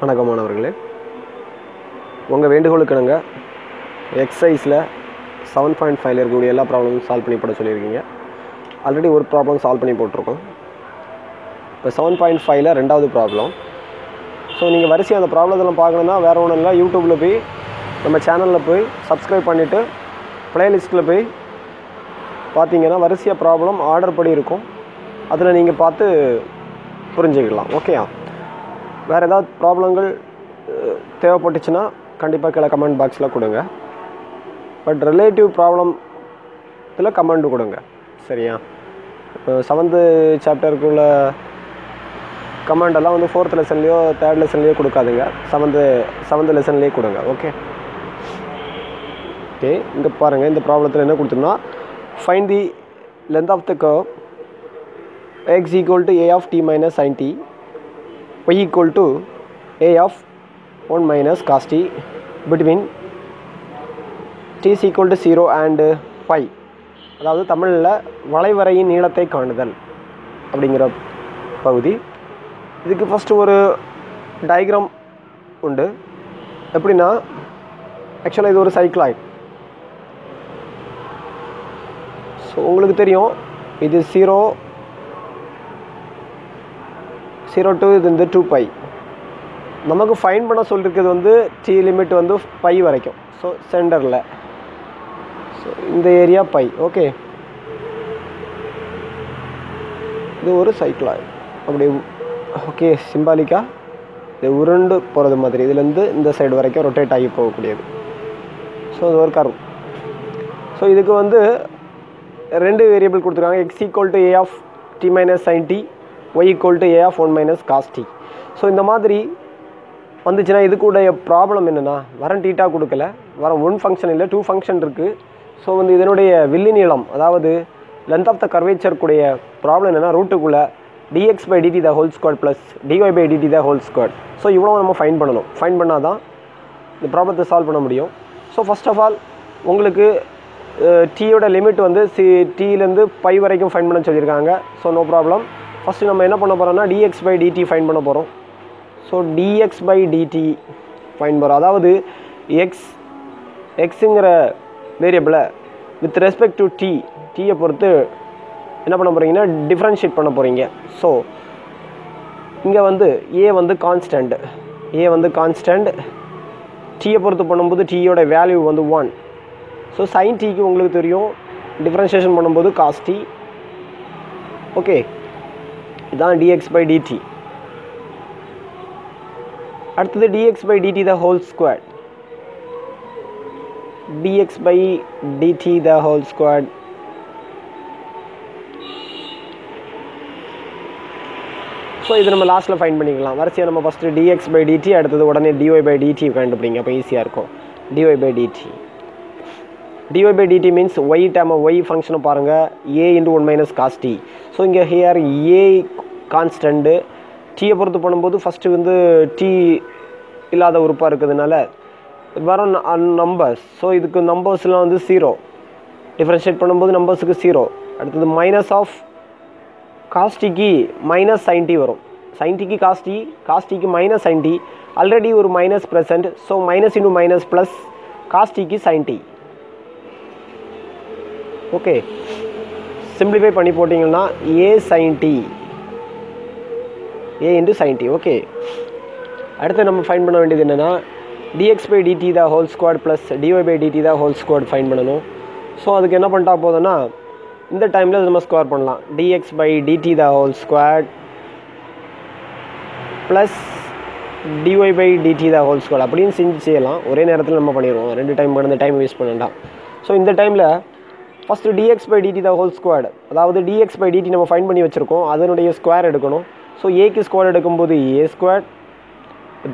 வணக்கமானவர்களே உங்கள் வேண்டுகோளுக்கிணங்க எக்ஸசைஸில் seven point ஃபைவ்ல இருக்கக்கூடிய எல்லா ப்ராப்ளமும் சால்வ் பண்ணி போட சொல்லியிருக்கீங்க. ஆல்ரெடி ஒரு ப்ராப்ளம் சால்வ் பண்ணி போட்டிருக்கோம். இப்போ செவன் பாயிண்ட் ஃபைவ்ல ரெண்டாவது ப்ராப்ளம் ஸோ நீங்கள் வரிசையாக அந்த ப்ராப்ளத்தெல்லாம் பார்க்கணுன்னா வேறு ஒன்றும் இல்லை. யூடியூப்பில் போய் நம்ம சேனலில் போய் சப்ஸ்கிரைப் பண்ணிவிட்டு ப்ளேலிஸ்ட்டில் போய் பார்த்தீங்கன்னா வரிசையாக ப்ராப்ளம் ஆர்டர் படி இருக்கும். அதில் நீங்கள் பார்த்து புரிஞ்சுக்கலாம். ஓகேயா வேறு ஏதாவது ப்ராப்ளங்கள் தேவைப்பட்டுச்சுன்னா கண்டிப்பாக கீழே கமெண்ட் பாக்ஸில் கொடுங்க. பட் ரிலேட்டிவ் ப்ராப்ளம் இதில் கமெண்ட் கொடுங்க. சரியா? செவன்த்து சாப்டருக்குள்ள கமெண்டெல்லாம் வந்து ஃபோர்த் லெசன்லேயோ தேர்ட் லெசன்லேயோ கொடுக்காதுங்க. செவன்த்து செவன்த் லெசன்லேயே கொடுங்க ஓகே ஓகே இங்கே பாருங்கள் இந்த ப்ராப்ளத்தில் என்ன கொடுத்துருன்னா find the length of the curve x equal to a of t minus sine t y equal to a of 1 minus cos t between t is equal to 0 and 5 அதாவது தமிழில் வளைவரையின் நீளத்தை காணுதல் அப்படிங்கிற பகுதி. இதுக்கு ஃபஸ்ட்டு ஒரு டயக்ராம் உண்டு. எப்படின்னா ஆக்சுவலாக இது ஒரு சைக்ளாய்ட் ஸோ உங்களுக்கு தெரியும் இது ஜீரோ ஜீரோ டூ இது வந்து டூ பை நமக்கு ஃபைன் பண்ண சொல்லியிருக்கிறது வந்து டி லிமிட் வந்து பை வரைக்கும். ஸோ சென்டரில் ஸோ இந்த ஏரியா பை ஓகே இது ஒரு சைக்கிளாய் அப்படி ஓகே சிம்பாலிக்கா இது உருண்டு போகிறது மாதிரி. இதுலேருந்து இந்த சைடு வரைக்கும் ரொட்டேட் ஆகி போகக்கூடியது. ஸோ இது ஒரு கர்வ் ஸோ இதுக்கு வந்து ரெண்டு வேரியபிள் கொடுத்துருக்காங்க. X equal to a of t minus sine t y equal to a of one minus cos t so இந்த மாதிரி வந்துச்சுன்னா இதுக்குடைய ப்ராப்ளம் என்னென்னா வரன் டீட்டா கொடுக்கல. வர ஒன் ஃபங்க்ஷன் இல்லை டூ ஃபங்க்ஷன் இருக்குது ஸோ வந்து இதனுடைய வில்லி நீளம் அதாவது லென்த் ஆஃப் த கர்வேச்சர் கூடிய ப்ராப்ளம் என்னென்னா ரூட்டுக்குள்ளே dx by dt the whole square plus dy by dt the whole square so இவ்வளோ நம்ம ஃபைன் பண்ணணும். ஃபைன் பண்ணால் தான் இந்த ப்ராப்ளத்தை சால்வ் பண்ண முடியும். ஸோ ஃபர்ஸ்ட் ஆஃப் ஆல் உங்களுக்கு டீயோட லிமிட் வந்து சி டீலேருந்து பை வரைக்கும் ஃபைன் பண்ண சொல்லியிருக்காங்க. ஸோ நோ ப்ராப்ளம் ஃபஸ்ட்டு நம்ம என்ன பண்ண போகிறோம்னா dx பை டிடி ஃபைன் பண்ண போகிறோம் so dx by dt find போகிறோம் அதாவது எக்ஸ் எக்ஸுங்கிற வேரியபிளை வித் ரெஸ்பெக்ட் டு டி டீயை பொறுத்து என்ன பண்ண போகிறீங்கன்னா டிஃப்ரென்ஷியேட் பண்ண போகிறீங்க ஸோ இங்கே வந்து ஏ வந்து கான்ஸ்டன்ட் ஏ வந்து கான்ஸ்டன்ட் டீயை பொறுத்து பண்ணும்போது டீயோட வேல்யூ வந்து ஒன் ஸோ சைன் டீக்கு உங்களுக்கு தெரியும். டிஃப்ரென்ஷியேஷன் பண்ணும்போது காஸ்ட் டி ஓகே இதான் dx by டிடி அடுத்தது d x by d t the whole squared. dx by d t the whole squared. So இது நம்ம லாஸ்ட்டில் ஃபைன் பண்ணிக்கலாம். வரிசையாக நம்ம ஃபஸ்ட்டு டிஎக்ஸ் பை டிடி அடுத்தது உடனே டிஒய் பை டிடி கண்டுபிடிங்க. அப்போ ஈஸியாக இருக்கும். D y by d t d y by d t means y dam y ஃபங்க்ஷனை பாருங்கள் a into one minus cos t so இங்கே ஹியர் ஏ கான்ஸ்டண்ட்டு டீயை பொறுத்து பண்ணும்போது ஃபஸ்ட்டு வந்து டி இல்லாத உறுப்பாக இருக்கிறதுனால வர நம்பர்ஸ் ஸோ இதுக்கு நம்பர்ஸ்லாம் வந்து ஜீரோ டிஃப்ரென்ஷியேட் பண்ணும்போது நம்பர்ஸுக்கு ஜீரோ அடுத்தது மைனஸ் ஆஃப் காஸ்டிக்கு மைனஸ் சைன்டி வரும். சைன்டிக்கு காஸ்டி காஸ்டிக்கு மைனஸ் சைன்டி ஆல்ரெடி ஒரு minus present so minus into minus plus காஸ்டிக்கு சைன்டி okay. Simplify பண்ணி போட்டிங்கன்னா ஏ சைன்டி ஏ இன்டு சைன்டி ஓகே. அடுத்து நம்ம ஃபைன் பண்ண வேண்டியது என்னென்னா d x by d t தான் whole squared plus d y by d t தான் ஹோல் ஸ்குவாட் ஃபைன் பண்ணணும். ஸோ அதுக்கு என்ன பண்ணிட்டா போதும்னா இந்த டைமில் நம்ம ஸ்கொயர் பண்ணலாம். D x by d t the whole square plus d y by d t the whole square அப்படின்னு செஞ்சு செய்யலாம். ஒரே நேரத்தில் நம்ம பண்ணிடுவோம். ரெண்டு டைம் பண்ண டைம் வேஸ்ட் பண்ணலாம் ஸோ இந்த டைமில் first d x by d t the whole square அதாவது d x by d t நம்ம ஃபைன் பண்ணி வச்சுருக்கோம். அதனுடைய ஸ்கொயர் எடுக்கணும். ஸோ ஏக்கு ஸ்கொயர் எடுக்கும்போது a square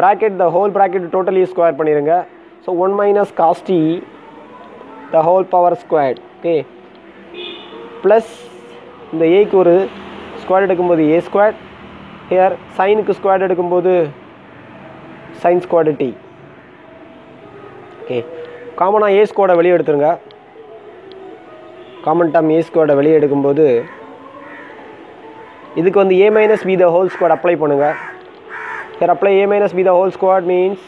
bracket the whole bracket totally square பண்ணிடுங்க so one minus cos t the whole power square okay plus இந்த ஏக்கு ஒரு ஸ்கொயர் எடுக்கும்போது ஏ ஸ்கொயர் ஹியர் சைனுக்கு ஸ்கொயர் எடுக்கும்போது சைன் ஸ்கொயர் டி ஓகே காமனாக ஏ ஸ்கொயரை வெளியே எடுத்துருங்க. காமன் டம் ஏ ஸ்கொயர்டை வெளியே எடுக்கும்போது இதுக்கு வந்து a minus b the whole square apply பண்ணுங்கள் sir apply a minus b the whole squared means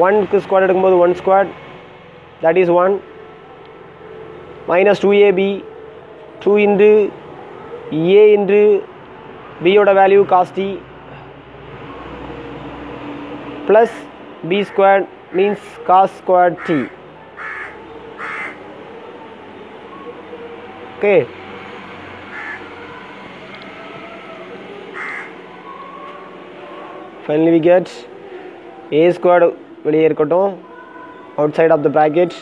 ஒன்க்கு squad எடுக்கும்போது one squared that is one minus two a b two into a into பியோட value cos t plus b square means cos square t t okay finally we get a squared வெளியே இருக்கட்டும் outside of the bracket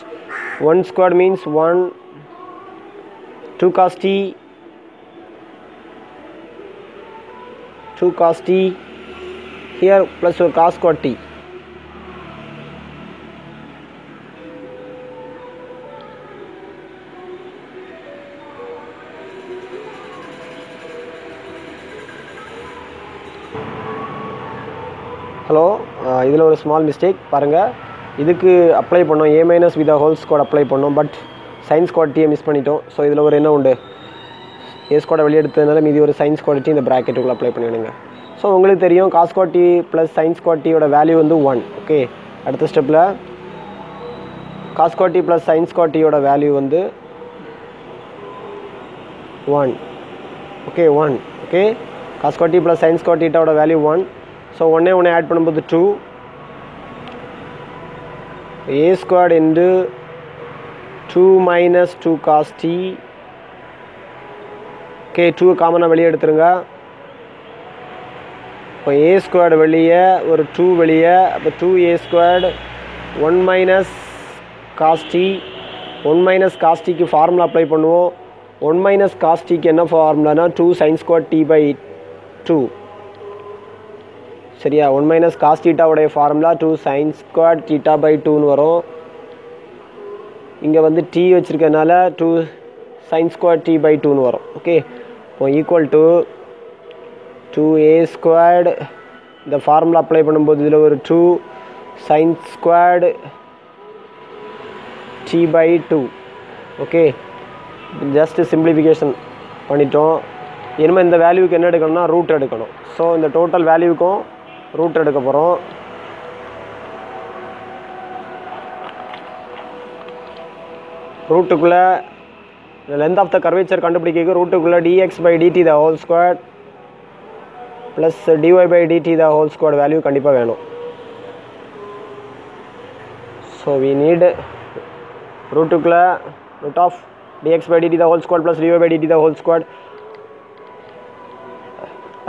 1 squared means 1 2 cos t 2 cos t here plus your cos hello இதில் ஒரு small mistake பாருங்கள் இதுக்கு apply பண்ணோம். A minus with whole squared apply பண்ணோம். But science குவாலிட்டியை miss பண்ணிட்டோம். ஸோ இதில் ஒரு என்ன உண்டு? ஏ ஸ்குவாடை வெளியெடுத்ததுனால மீதி ஒரு சயின்ஸ் குவாலிட்டி இந்த ப்ராக்கெட்டுக்குள்ளே அப்ளை பண்ணிவிடுங்க ஸோ உங்களுக்கு தெரியும் காஸ் குவாலிட்டி ப்ளஸ் சயின்ஸ் குவாலிட்டியோட வேல்யூ வந்து ஒன் ஓகே அடுத்த ஸ்டெப்பில் காஸ் குவாலிட்டி ப்ளஸ் சயின்ஸ் குவாலிட்டியோட வேல்யூ வந்து one okay one okay cos quality plus sines குவாலிட்டியோட value one so ஒன்றே ஒன்று ஆட் பண்ணும்போது two a squared into two minus two cos t okay two காமனாக வெளியே எடுத்துருங்க. இப்போ ஏ ஸ்கொயர்டு வெளியே ஒரு டூ வெளியே. அப்போ two a squared one minus cos t one minus காஸ்டிக்கு formula apply பண்ணுவோம். ஒன் மைனஸ் காஸ்டிக்கு என்ன ஃபார்முலானா two sine square t by two சரியா? One minus cos டீட்டாவுடைய formula two sine square theta by டூன்னு வரும். இங்கே வந்து t வச்சுருக்கனால two sine square t by டூன்னு வரும். ஓகே இப்போ equal to two a squared இந்த ஃபார்முலா அப்ளை பண்ணும்போது இதில் ஒரு two sine squared t by two okay just simplification பண்ணிட்டோம். இனிமேல் இந்த வேல்யூக்கு என்ன எடுக்கணும்னா ரூட் எடுக்கணும். ஸோ இந்த டோட்டல் வேல்யூக்கும் ரூட் எடுக்க போகிறோம் ரூட்டுக்குள்ளே லென்த் ஆஃப் த கர்வேச்சர் கண்டுபிடிக்க ரூட்டுக்குள்ளே d x by d t the whole square plus d y by d t the whole square value கண்டிப்பாக வேணும். So we need ரூட்டுக்குள்ளே root of dx by dt the whole square plus dy by dt the whole square.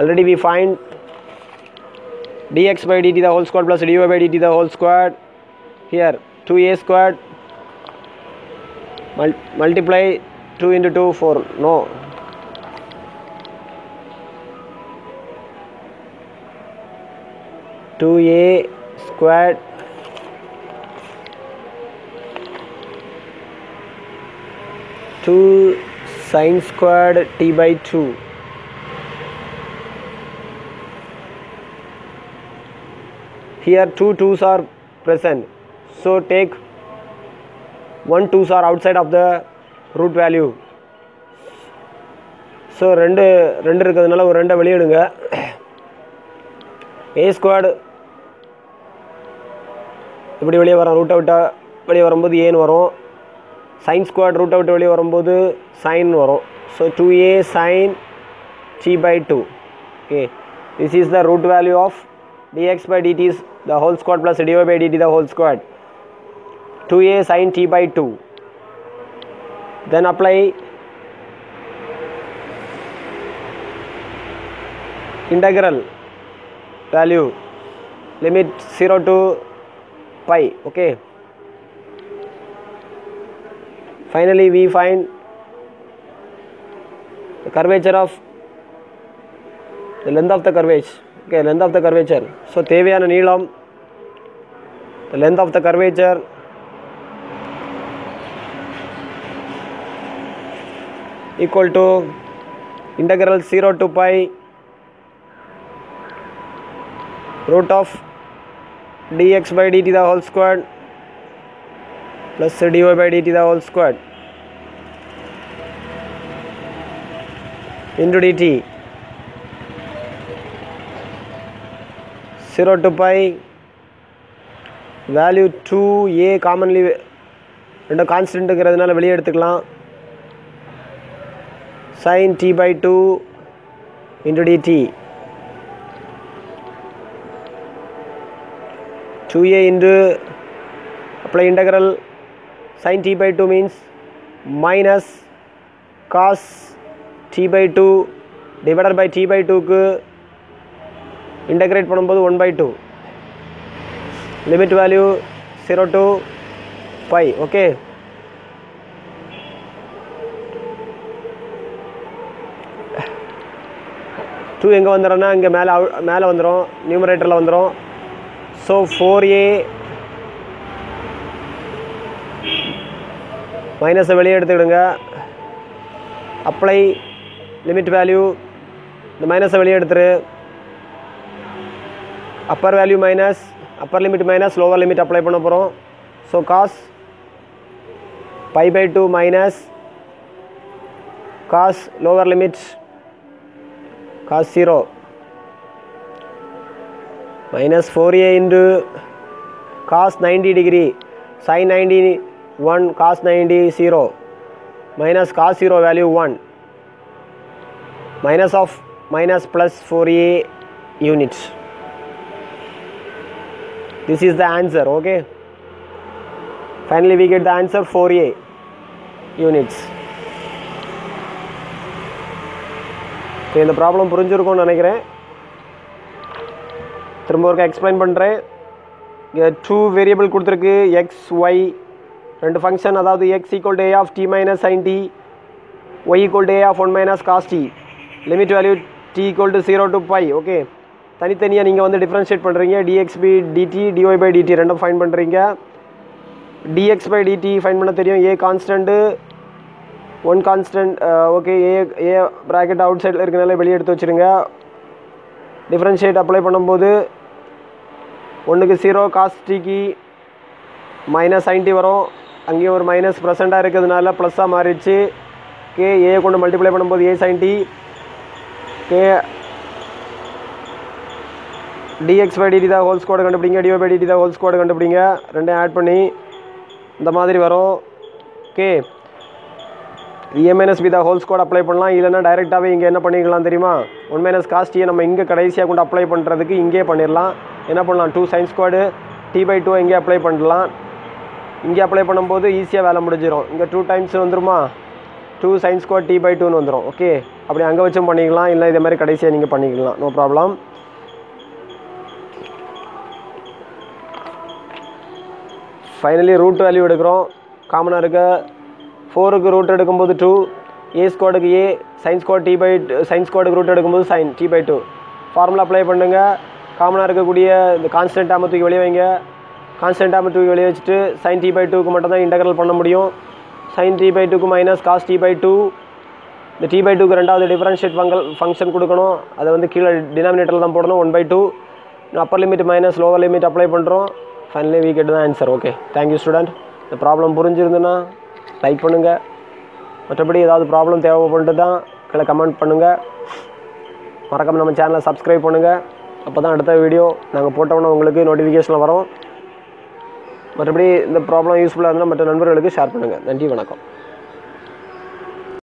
Already we find dx by dt the whole square plus dy by dt the whole square here 2a squared mul multiply 2 into 2 4 no. Two a squared two sine squared t by two here two twos are present. So take one twos are outside of the root value. So ரெண்டு ரெண்டு இருக்கிறதுனால ஒரு ரெண்டை வெளியிடுங்க. ஏ squad இப்படி வெளியே வரோம். ரூட்டை விட்டால் வெளியே வரும்போது ஏன்னு வரும். சைன் ஸ்குவாட் ரூட்டை விட்டு வெளியே வரும்போது சைன் வரும். So two a sine t by two okay this is the root value of d x by d t's the whole squared plus dy by dt the whole squared 2a sin t by 2 then apply integral value limit 0 to pi okay finally we find the curvature of the length of the curvature okay length of the curvature so தேவையான நீளம் the length of the curvature equal to integral 0 to pi root of dx by dt the whole squared plus dy by dt the whole squared into dt zero to pi value two a commonly ரெண்டும் கான்ஸ்டன்ட்டுங்கிறதுனால வெளியே எடுத்துக்கலாம் sin t by 2 into dt 2a into apply integral sin t by 2 means minus cos t by 2 divided by t by 2 க்கு integrate பண்ணும்போது one by two limit value zero to five okay two எங்கே வந்துடும்னா இங்கே மேலே மேலே வந்துடும் நியூமரேட்டரில் வந்துடும் ஸோ ஃபோர் ஏ மைனஸை வெளியே எடுத்துக்கிடுங்க. அப்ளை லிமிட் வேல்யூ இந்த மைனஸை வெளியே எடுத்துரு. Upper value minus upper limit minus lower limit apply பண்ண போகிறோம் so cos pi by two minus cos lower limit cos 0 minus 4a into cos 90 degree sin 90 1 cos 90 0 minus cos 0 value 1 minus of minus plus 4a units this is the answer okay? Finally we get the answer 4a units. இப்போ இந்த problem புரிஞ்சிருக்கும்னு நினைக்கிறேன். திரும்ப ஒருக்கா explain பண்ணுறேன் இங்கே two variable கொடுத்துருக்கு x y ரெண்டு ஃபங்க்ஷன் அதாவது x equal to a of t minus sine t y equal to a of one minus cos t limit value t equal to zero to pi okay தனித்தனியாக நீங்கள் வந்து differentiate பண்ணுறீங்க d x by d t d y by d t ரெண்டும் find பண்ணுறீங்க d x by d t find பண்ண தெரியும். A constant one constant okay a a bracket out சைடில் இருக்கனால வெளியே எடுத்து வச்சுருங்க. டிஃப்ரென்ஷியேட் அப்ளை பண்ணும்போது ஒன்றுக்கு ஜீரோ காஸ்டிக்கு மைனஸ் நைன்ட்டி வரும். அங்கேயும் ஒரு மைனஸ் ப்ரெசண்ட்டாக இருக்கிறதுனால ப்ளஸ்ஸாக மாறிடுச்சு. கே ஏ கொண்டு மல்டிப்ளை பண்ணும்போது a sine t K d x by d t தான் ஹோல் ஸ்கோடு கண்டுபிடிங்க d y by d t தான் ஹோல் ஸ்கோடு கண்டுபிடிங்க. ரெண்டையும் ஆட் பண்ணி இந்த மாதிரி வரும். ஓகே ஏ தான் ஹோல் ஸ்கோட் அப்ளை பண்ணலாம். இல்லைன்னா டைரெக்டாகவே இங்கே என்ன பண்ணிக்கலாம் தெரியுமா? ஒன் மைனஸ் காஸ்டியை நம்ம இங்கே கடைசியாக கொண்டு அப்ளை பண்ணுறதுக்கு இங்கே பண்ணிடலாம் என்ன பண்ணலாம்? Two sines squared t by two இங்கே அப்ளை பண்ணலாம். இங்கே அப்ளை பண்ணும்போது ஈஸியாக வேலை முடிஞ்சிடும் இங்கே டூ டைம்ஸ் வந்துருமா? Two sines squared t by டூன்னு வந்துடும் ஓகே அப்படி அங்கே வச்சும் பண்ணிக்கலாம். இல்லை இதே மாதிரி கடைசியாக நீங்கள் பண்ணிக்கலாம். No problem finally root value எடுக்கிறோம். காமனாக இருக்க. ஃபோருக்கு ரூட் எடுக்கும்போது two a ஸ்கோடுக்கு a sines squared t by sines ஸ்கோடுக்கு root எடுக்கும்போது sine t by two formula apply பண்ணுங்கள் காமனாக இருக்கக்கூடிய இந்த கான்ஸ்டன்ட் டேமை தூக்கி வெளியே வைங்க. கான்ஸ்டன்ட் டேமை தூக்கி வெளியே வச்சுட்டு சைன் டி பை டூக்கு மட்டும் தான் இன்டெக்ரல் பண்ண முடியும். சைன் டி பை டூக்கு minus cos t by two இந்த டி பை டூக்கு ரெண்டாவது டிஃபரன்ஷியேட் ஃபங்கல் ஃபங்க்ஷன் கொடுக்கணும். அதை வந்து கீழே டினாமினேட்டரில் தான் போடணும் one by two upper limit minus lower limit apply பண்ணுறோம் ஃபைனலி வீ கெட் தான் answer okay thank you student இந்த ப்ராப்ளம் புரிஞ்சிருந்துன்னா லைக் பண்ணுங்கள் மற்றபடி ஏதாவது ப்ராப்ளம் தேவைப்பட்டு தான் கீழே கமெண்ட் பண்ணுங்கள் மறக்காம நம்ம சேனலை சப்ஸ்கிரைப் பண்ணுங்கள் அப்போ தான் அடுத்த வீடியோ நாங்கள் போட்டோம்னா உங்களுக்கு நோட்டிஃபிகேஷனில் வரும். மற்றபடி இந்த ப்ராப்ளம் யூஸ்ஃபுல்லாக இருந்தால் மற்ற நண்பர்களுக்கு ஷேர் பண்ணுங்கள் நன்றி வணக்கம்.